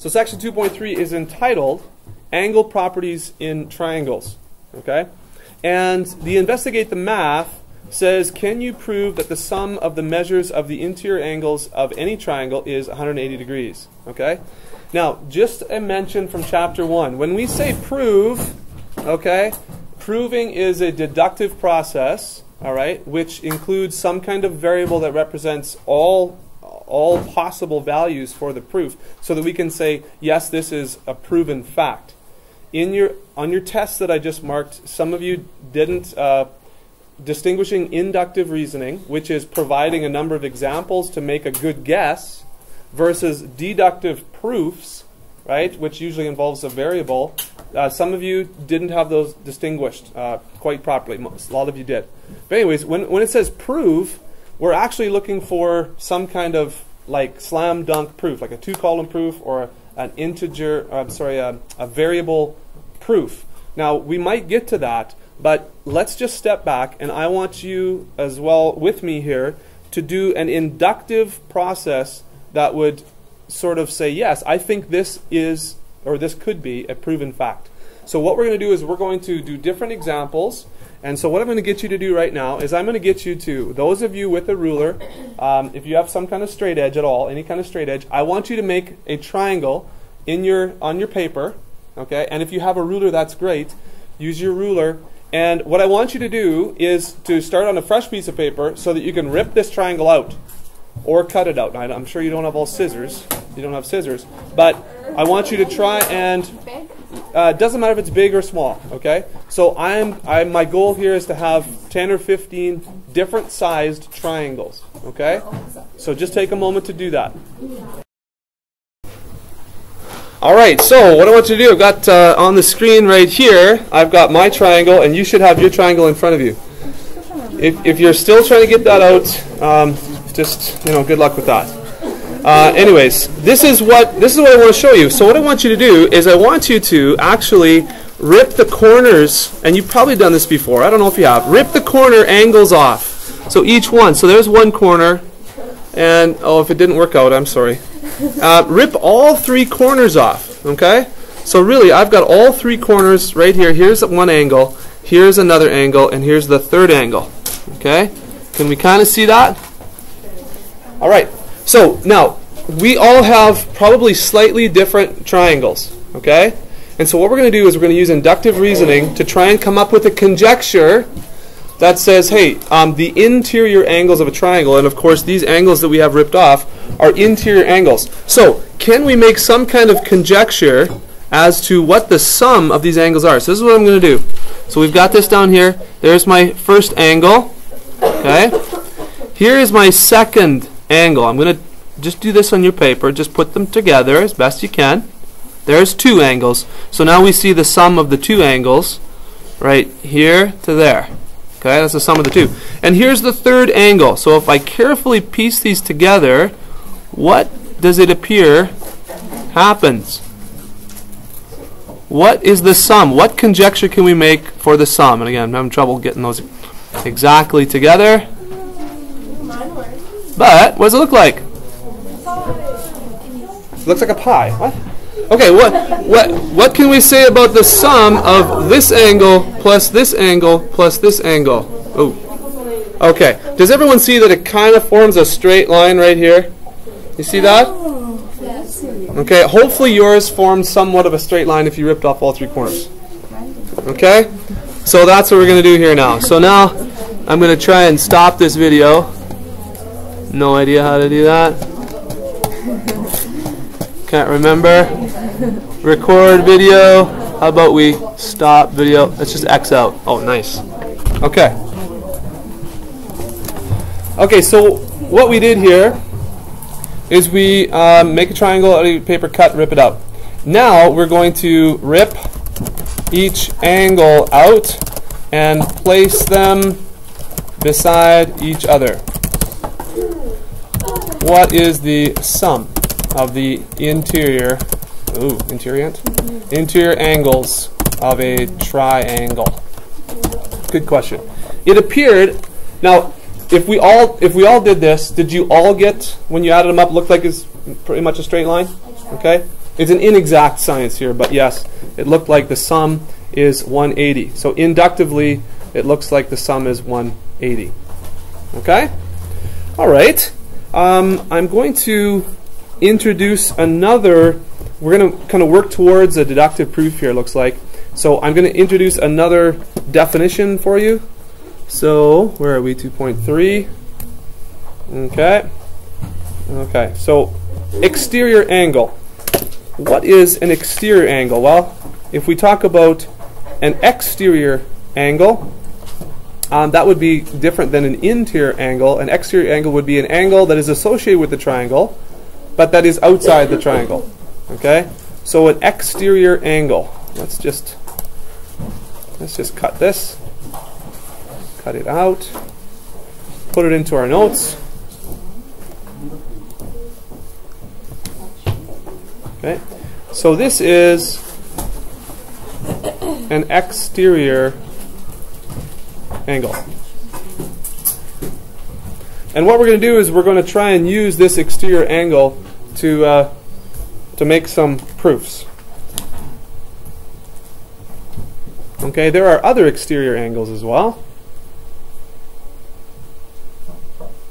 So section 2.3 is entitled Angle Properties in Triangles. Okay? And the investigate the math says, can you prove that the sum of the measures of the interior angles of any triangle is 180 degrees? Okay? Now, just a mention from chapter 1. When we say prove, okay, proving is a deductive process, all right, which includes some kind of variable that represents all all possible values for the proof so that we can say yes this is a proven fact. In your on your tests that i just marked some of you didn't uh, distinguishing inductive reasoning which is providing a number of examples to make a good guess versus deductive proofs right which usually involves a variable uh, some of you didn't have those distinguished uh, quite properly. Most, a lot of you did. But anyways when, when it says prove we're actually looking for some kind of like slam dunk proof, like a two column proof or an integer, I'm sorry, a, a variable proof. Now, we might get to that, but let's just step back, and I want you as well with me here to do an inductive process that would sort of say, yes, I think this is, or this could be, a proven fact. So, what we're going to do is we're going to do different examples and so what I'm going to get you to do right now is I'm going to get you to, those of you with a ruler, um, if you have some kind of straight edge at all, any kind of straight edge, I want you to make a triangle in your, on your paper, okay? And if you have a ruler, that's great. Use your ruler. And what I want you to do is to start on a fresh piece of paper so that you can rip this triangle out or cut it out. I'm sure you don't have all scissors. You don't have scissors. But I want you to try and uh, doesn't matter if it's big or small. Okay, so I'm, I'm my goal here is to have ten or fifteen different sized triangles. Okay, so just take a moment to do that. All right, so what I want you to do, I've got uh, on the screen right here, I've got my triangle, and you should have your triangle in front of you. If, if you're still trying to get that out, um, just you know, good luck with that. Uh, anyways, this is what this is what I want to show you. So what I want you to do is I want you to actually rip the corners, and you've probably done this before. I don't know if you have. Rip the corner angles off. So each one. So there's one corner, and oh, if it didn't work out, I'm sorry. Uh, rip all three corners off. Okay. So really, I've got all three corners right here. Here's one angle. Here's another angle, and here's the third angle. Okay. Can we kind of see that? All right. So now, we all have probably slightly different triangles, okay? And so what we're going to do is we're going to use inductive reasoning to try and come up with a conjecture that says, hey, um, the interior angles of a triangle, and of course these angles that we have ripped off are interior angles. So can we make some kind of conjecture as to what the sum of these angles are? So this is what I'm going to do. So we've got this down here. There's my first angle, okay? Here is my second angle. I'm going to just do this on your paper. Just put them together as best you can. There's two angles. So now we see the sum of the two angles right here to there. Okay, that's the sum of the two. And here's the third angle. So if I carefully piece these together, what does it appear happens? What is the sum? What conjecture can we make for the sum? And again, I'm having trouble getting those exactly together. But what does it look like? Looks like a pie. What? Okay, what what what can we say about the sum of this angle plus this angle plus this angle? Oh. Okay. Does everyone see that it kind of forms a straight line right here? You see that? Okay, hopefully yours formed somewhat of a straight line if you ripped off all three corners. Okay? So that's what we're going to do here now. So now I'm going to try and stop this video no idea how to do that. Can't remember. Record video. How about we stop video? Let's just X out. Oh, nice. Okay. Okay, so what we did here is we um, make a triangle out of paper, cut, rip it up. Now we're going to rip each angle out and place them beside each other what is the sum of the interior, ooh, interior, mm-hmm. interior angles of a triangle? Good question. It appeared, now, if we all if we all did this, did you all get when you added them up looked like it's pretty much a straight line? Okay. It's an inexact science here, but yes, it looked like the sum is 180. So inductively, it looks like the sum is 180. Okay? All right. Um, I'm going to introduce another, we're going to kind of work towards a deductive proof here, looks like. So I'm going to introduce another definition for you. So, where are we? 2.3. Okay. Okay, so exterior angle. What is an exterior angle? Well, if we talk about an exterior angle, um, that would be different than an interior angle. An exterior angle would be an angle that is associated with the triangle, but that is outside the triangle. Okay? So an exterior angle. Let's just let's just cut this. Cut it out. Put it into our notes. Okay, so this is an exterior angle. And what we're going to do is we're going to try and use this exterior angle to, uh, to make some proofs. Okay, there are other exterior angles as well.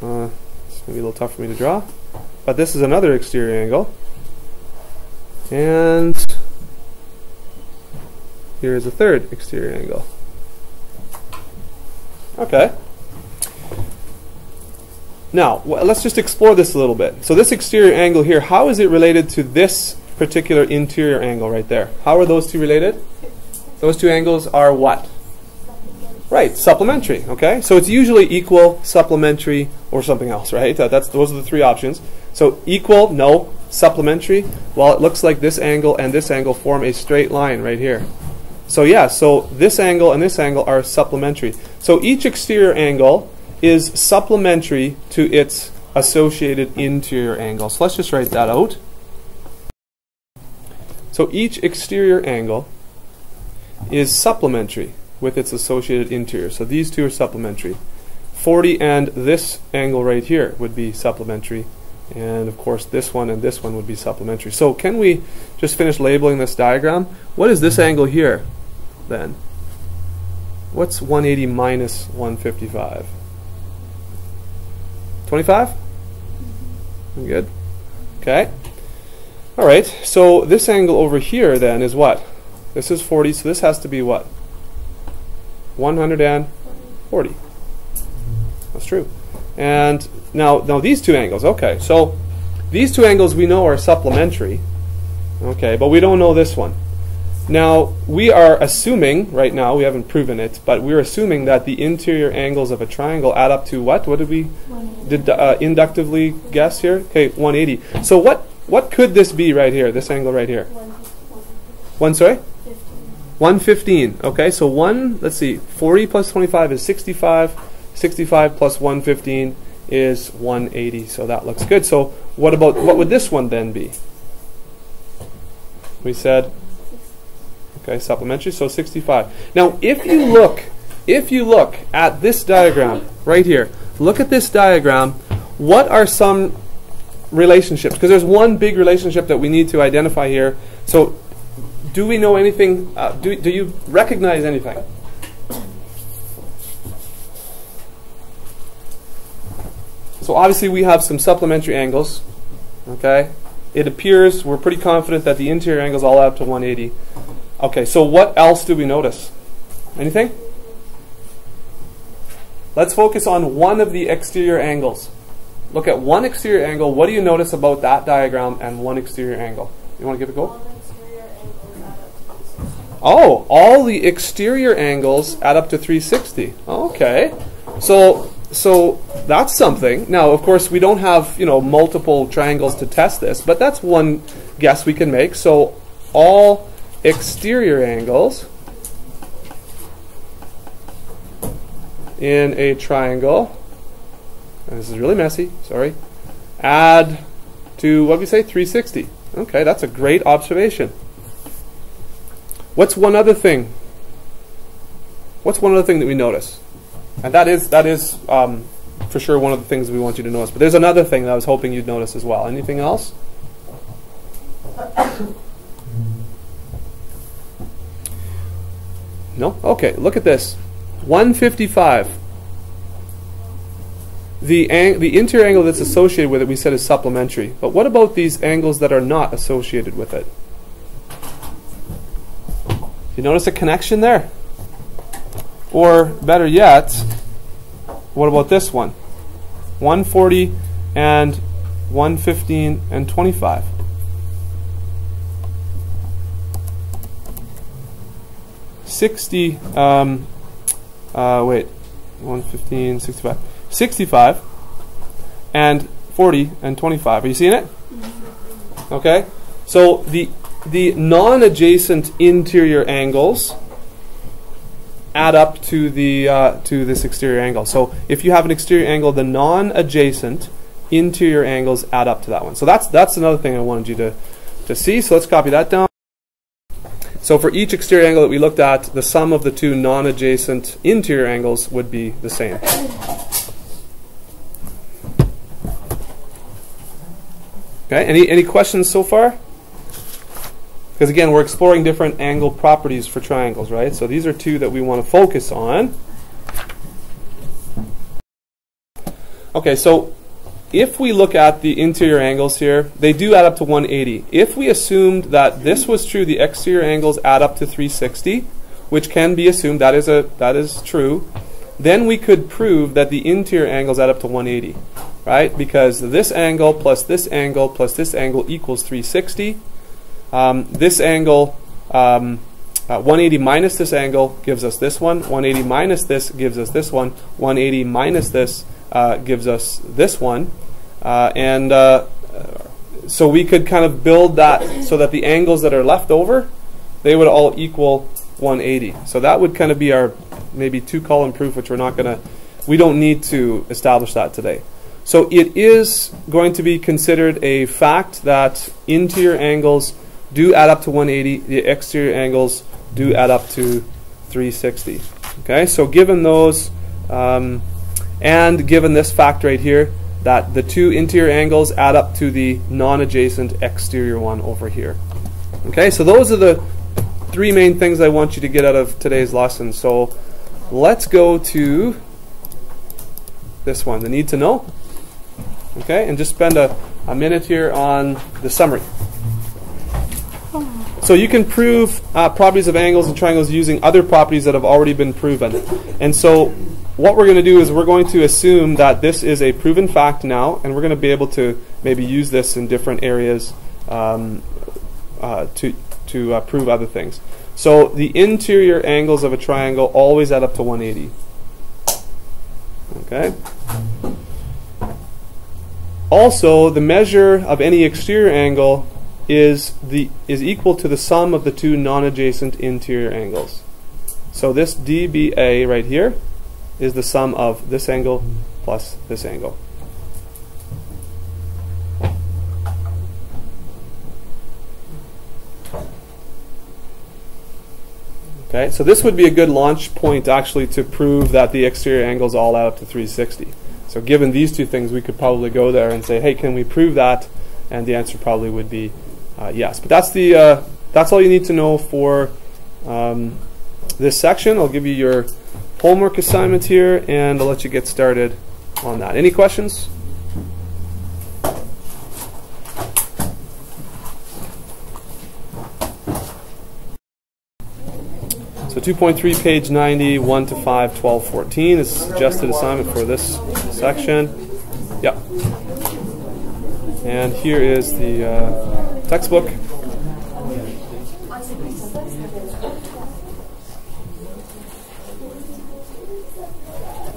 Uh, it's maybe a little tough for me to draw. But this is another exterior angle. And here is a third exterior angle. Okay. Now, let's just explore this a little bit. So this exterior angle here, how is it related to this particular interior angle right there? How are those two related? Those two angles are what? Right, supplementary, okay? So it's usually equal, supplementary, or something else, right? That's Those are the three options. So equal, no. Supplementary, well, it looks like this angle and this angle form a straight line right here. So yeah, so this angle and this angle are supplementary. So each exterior angle is supplementary to its associated interior angle. So let's just write that out. So each exterior angle is supplementary with its associated interior. So these two are supplementary. 40 and this angle right here would be supplementary and of course, this one and this one would be supplementary. So can we just finish labeling this diagram? What is this angle here, then? What's 180 minus 155? 25? I'm Good. Okay. All right. So this angle over here, then, is what? This is 40, so this has to be what? 140. That's true. And now, now these two angles, okay, so these two angles we know are supplementary, okay, but we don't know this one. Now, we are assuming, right now, we haven't proven it, but we're assuming that the interior angles of a triangle add up to what? What did we did uh, inductively guess here? Okay, 180. So what, what could this be right here, this angle right here? One, sorry? 115. Okay, so 1, let's see, 40 plus 25 is 65. 65 plus 115 is 180. So that looks good. So what about what would this one then be? We said okay, supplementary, so 65. Now, if you look if you look at this diagram right here, look at this diagram, what are some relationships? Because there's one big relationship that we need to identify here. So do we know anything? Uh, do, do you recognize anything? So obviously we have some supplementary angles. Okay, it appears we're pretty confident that the interior angles all add up to 180. Okay, so what else do we notice? Anything? Let's focus on one of the exterior angles. Look at one exterior angle. What do you notice about that diagram and one exterior angle? You want to give it a go? Oh, all the exterior angles add up to 360. Okay. So so that's something. Now, of course, we don't have you know multiple triangles to test this, but that's one guess we can make. So all exterior angles in a triangle. this is really messy. Sorry. Add to what we say? 360. Okay, that's a great observation. What's one other thing? What's one other thing that we notice? And that is that is um, for sure one of the things we want you to notice. But there's another thing that I was hoping you'd notice as well. Anything else? No? Okay, look at this. 155. The, the interior angle that's associated with it we said is supplementary. But what about these angles that are not associated with it? You notice a connection there? Or better yet, what about this one? 140 and 115 and 25. Sixty, um, uh, wait, 115, 65. 65 and 40 and 25. Are you seeing it? Okay? So the the non-adjacent interior angles add up to the uh, to this exterior angle. So if you have an exterior angle, the non-adjacent interior angles add up to that one. So that's that's another thing I wanted you to to see. So let's copy that down. So for each exterior angle that we looked at, the sum of the two non-adjacent interior angles would be the same. Okay, any, any questions so far? Because again, we're exploring different angle properties for triangles, right? So these are two that we want to focus on. Okay, so if we look at the interior angles here, they do add up to 180. If we assumed that this was true, the exterior angles add up to 360, which can be assumed that is a that is true, then we could prove that the interior angles add up to 180, right? Because this angle plus this angle plus this angle equals 360. Um, this angle, um, uh, 180 minus this angle gives us this one. 180 minus this gives us this one. 180 minus this uh, gives us this one. Uh, and uh, so we could kind of build that so that the angles that are left over, they would all equal 180. So that would kind of be our maybe two column proof, which we're not going to, we don't need to establish that today. So it is going to be considered a fact that interior angles do add up to 180, the exterior angles do add up to 360. Okay, so given those, um, and given this fact right here, that the two interior angles add up to the non-adjacent exterior one over here. Okay, so those are the three main things I want you to get out of today's lesson. So let's go to this one, the need to know. Okay, and just spend a, a minute here on the summary. So you can prove uh, properties of angles and triangles using other properties that have already been proven. And so what we're going to do is we're going to assume that this is a proven fact now, and we're going to be able to maybe use this in different areas um, uh, to, to uh, prove other things. So the interior angles of a triangle always add up to 180. Okay. Also, the measure of any exterior angle is the is equal to the sum of the two non-adjacent interior angles. So this DBA right here is the sum of this angle plus this angle. Okay, so this would be a good launch point actually to prove that the exterior angles all add up to 360. So given these two things, we could probably go there and say, hey, can we prove that? And the answer probably would be uh, yes. But that's the uh, that's all you need to know for um, this section. I'll give you your homework assignment here, and I'll let you get started on that. Any questions? So 2.3, page 90, 1 to 5, 12, 14 is a suggested assignment for this section. Yep. And here is the uh, textbook.